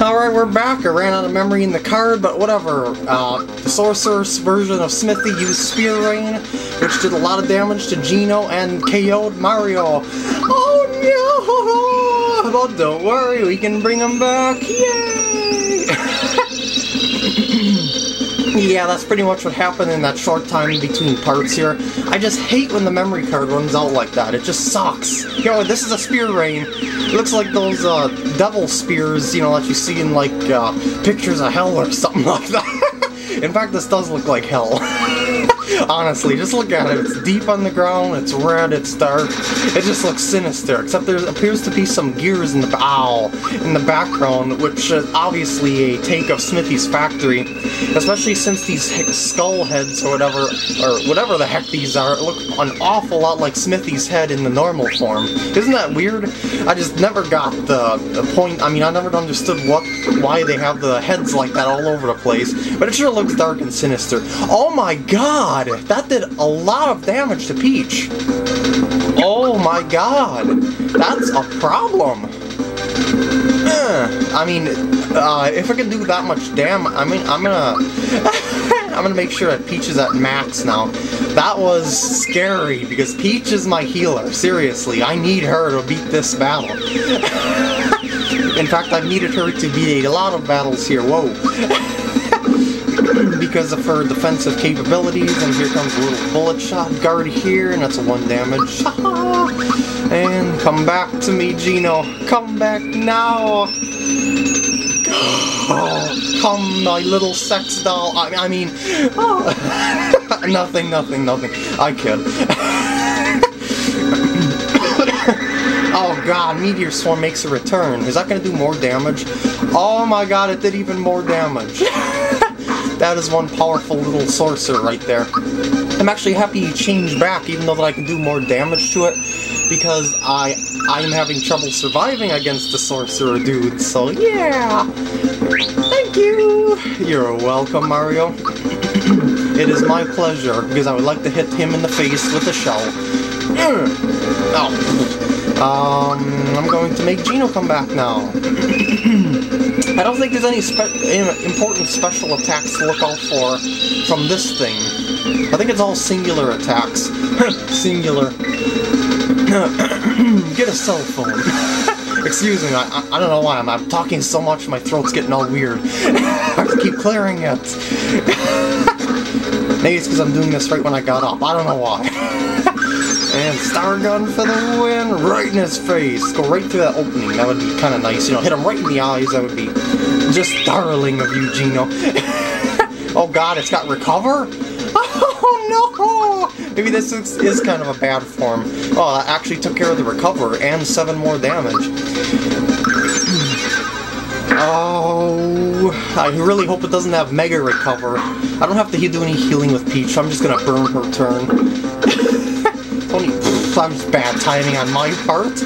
Alright, we're back. I ran out of memory in the card, but whatever. Uh, the Sorcerer's version of Smithy used Spear Rain, which did a lot of damage to Geno and KO'd Mario. Oh no! But don't worry, we can bring him back. Yay! Yeah, that's pretty much what happened in that short time between parts here. I just hate when the memory card runs out like that. It just sucks. Yo, this is a Spear Rain. It looks like those uh, devil spears, you know, that you see in like uh, pictures of hell or something like that. in fact, this does look like hell. Honestly, just look at it. It's deep on the ground, it's red, it's dark. It just looks sinister, except there appears to be some gears in the ow, in the background, which is obviously a take of Smithy's factory. Especially since these skull heads or whatever, or whatever the heck these are, look an awful lot like Smithy's head in the normal form. Isn't that weird? I just never got the, the point, I mean, I never understood what, why they have the heads like that all over the place, but it sure looks dark and sinister. Oh my god! God! That did a lot of damage to Peach! Oh my god! That's a problem! I mean, uh, if I can do that much damage, I mean, I'm gonna... I'm gonna make sure that Peach is at max now. That was scary, because Peach is my healer, seriously. I need her to beat this battle. In fact, I've needed her to beat a lot of battles here, whoa because of her defensive capabilities, and here comes a little bullet shot guard here, and that's a one damage. and come back to me, Geno. Come back now. Oh, come, my little sex doll. I, I mean, oh. nothing, nothing, nothing. I kid. oh god, Meteor Swarm makes a return. Is that to do more damage? Oh my god, it did even more damage. That is one powerful little sorcerer right there. I'm actually happy he changed back, even though that I can do more damage to it, because I I'm having trouble surviving against the sorcerer dude, so yeah! Thank you! You're welcome, Mario. it is my pleasure, because I would like to hit him in the face with a shell. Oh. Um, I'm going to make Geno come back now. I don't think there's any spe important special attacks to look out for from this thing. I think it's all singular attacks. singular. Get a cell phone. Excuse me, I, I, don't know why, I'm, I'm talking so much my throat's getting all weird. I have to keep clearing it. Maybe it's because I'm doing this right when I got up, I don't know why. And Star Gun for the win, right in his face. Go right through that opening. That would be kind of nice. You know, hit him right in the eyes. That would be just darling of you, Geno. oh god, it's got recover? Oh no! Maybe this is, is, kind of a bad form. Oh, that actually took care of the recover and 7 more damage. Oh, I really hope it doesn't have Mega Recover. I don't have to do any healing with Peach, I'm just gonna burn her turn. That bad timing on my part.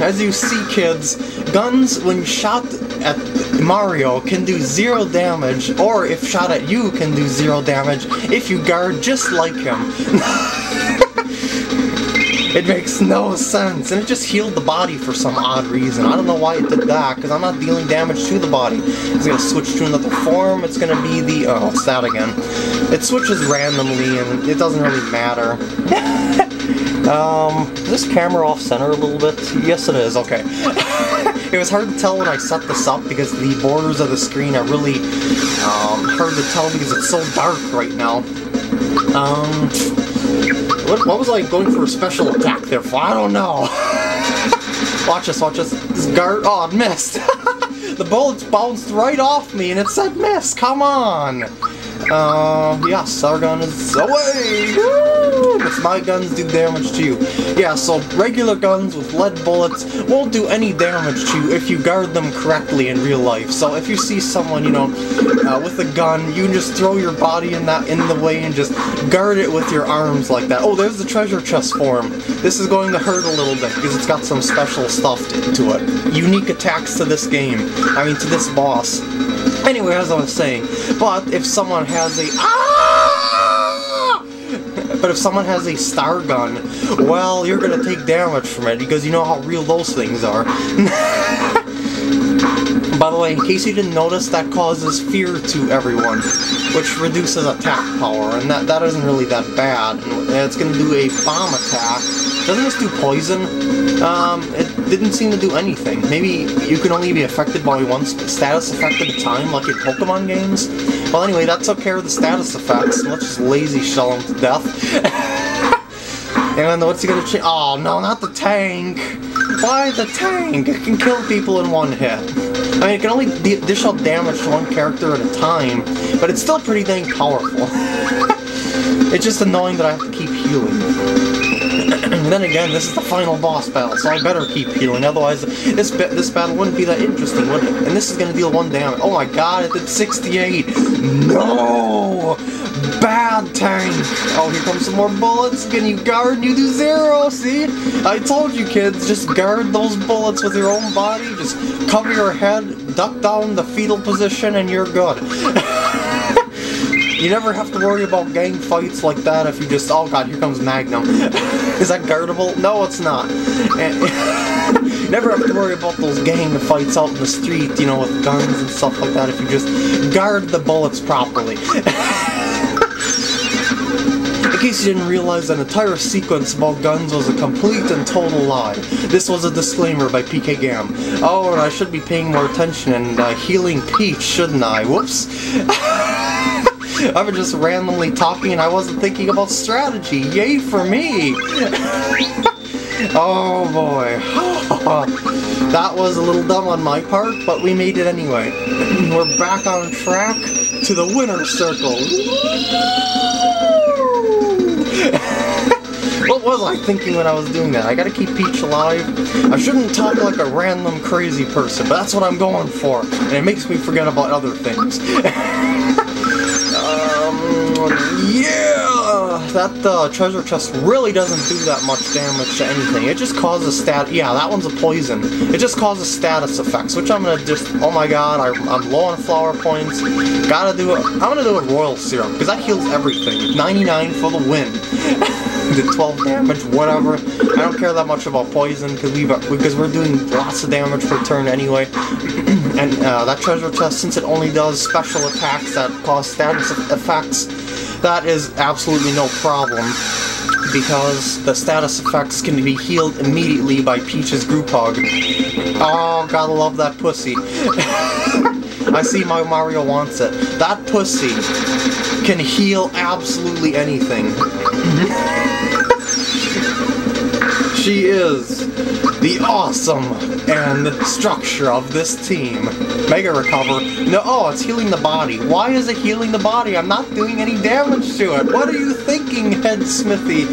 As you see, kids, guns, when shot at Mario, can do zero damage, or if shot at you, can do zero damage if you guard just like him. It makes no sense, and it just healed the body for some odd reason. I don't know why it did that, because I'm not dealing damage to the body. It's going to switch to another form, it's going to be the... Oh, it's that again. It switches randomly, and it doesn't really matter. um, is this camera off-center a little bit? Yes, it is, okay. it was hard to tell when I set this up, because the borders of the screen are really um, hard to tell because it's so dark right now. Um... What, what was I going for a special attack there for? I don't know. watch this, watch this. This guard. Oh, I missed. the bullets bounced right off me and it said miss. Come on. Uh, yeah, Star Gun is away! Woo! My guns do damage to you. Yeah, so regular guns with lead bullets won't do any damage to you if you guard them correctly in real life. So if you see someone, you know, uh, with a gun, you can just throw your body in that in the way and just guard it with your arms like that. Oh, there's the treasure chest form. This is going to hurt a little bit because it's got some special stuff to, to it. Unique attacks to this game. I mean, to this boss. Anyway, as I was saying, but if someone has a ah! But if someone has a star gun, well, you're gonna take damage from it because you know how real those things are. By the way, in case you didn't notice, that causes fear to everyone, which reduces attack power, and that, that isn't really that bad. It's going to do a bomb attack. Doesn't this do poison? Um, it didn't seem to do anything. Maybe you can only be affected by one status effect at a time, like in Pokemon games? Well, anyway, that took care of the status effects. Let's just lazy shell them to death. and what's he gonna change? Oh, no, not the tank! Why the tank? It can kill people in one hit. I mean, it can only dish out damage to one character at a time, but it's still pretty dang powerful. it's just annoying that I have to keep healing. And then again, this is the final boss battle, so I better keep healing, otherwise this this battle wouldn't be that interesting, would it? And this is gonna deal one damage. Oh my god, it did 68! No! Bad tank! Oh, here comes some more bullets. Can you guard you do zero? See? I told you kids, just guard those bullets with your own body. Just cover your head, duck down the fetal position, and you're good. you never have to worry about gang fights like that if you just, oh god, here comes Magnum. Is that guardable? No, it's not. you never have to worry about those gang fights out in the street, you know, with guns and stuff like that if you just guard the bullets properly. In case you didn't realize, that entire sequence about guns was a complete and total lie. This was a disclaimer by PK Gam. Oh, and I should be paying more attention and uh, healing Peach, shouldn't I? Whoops. I was just randomly talking and I wasn't thinking about strategy. Yay for me! oh boy. that was a little dumb on my part, but we made it anyway. We're back on track to the winner circle. what was I thinking when I was doing that? I gotta keep Peach alive. I shouldn't talk like a random crazy person, but that's what I'm going for. And it makes me forget about other things. Yeah! That uh, treasure chest really doesn't do that much damage to anything. It just causes stat- yeah, that one's a poison. It just causes status effects, which I'm gonna just- oh my god, I, am low on flower points. Gotta do it- I'm gonna do a royal Syrup, because that heals everything. 99 for the win. the 12 damage, whatever. I don't care that much about poison because we because we're doing lots of damage per turn anyway. and uh, that treasure chest, since it only does special attacks that cause status effects, that is absolutely no problem because the status effects can be healed immediately by Peach's group hug. Oh, gotta love that pussy. I see my Mario wants it. That pussy can heal absolutely anything. she is the awesome and structure of this team. Mega Recover. No, oh, it's healing the body. Why is it healing the body? I'm not doing any damage to it. What are you thinking, Head Smithy?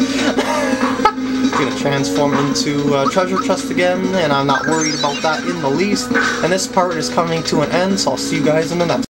gonna transform into a treasure chest again, and I'm not worried about that in the least. And this part is coming to an end, so I'll see you guys in the next